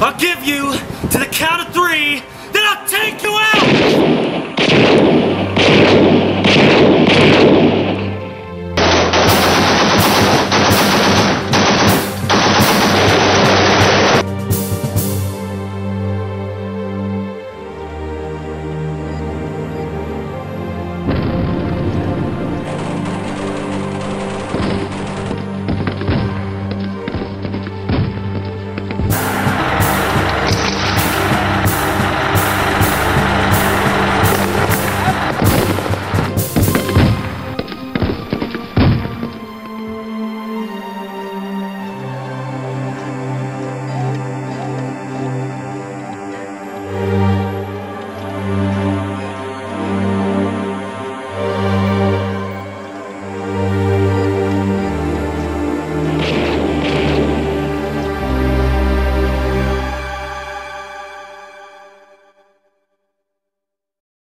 I'll give you to the count of three,